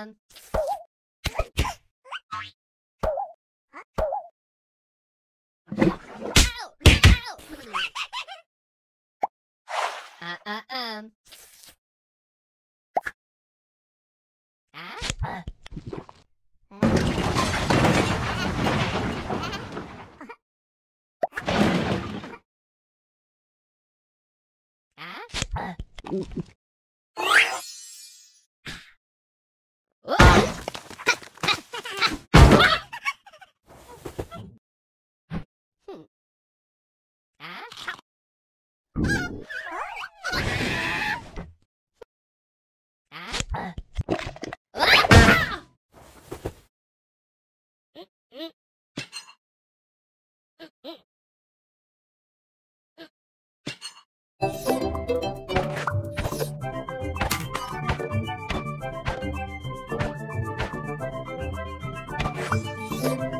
um. Ow! Uh, uh, um. Ah? Ah? Oh! you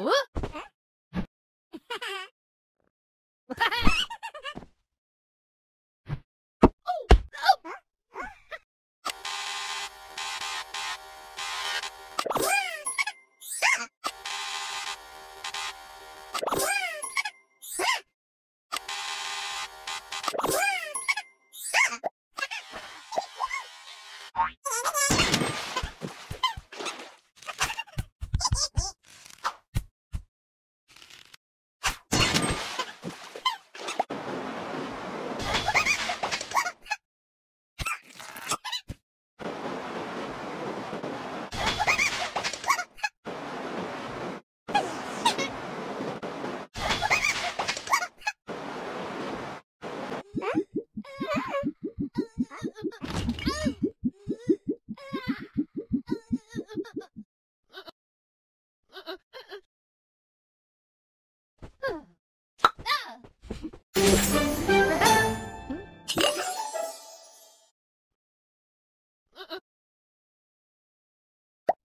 Woo!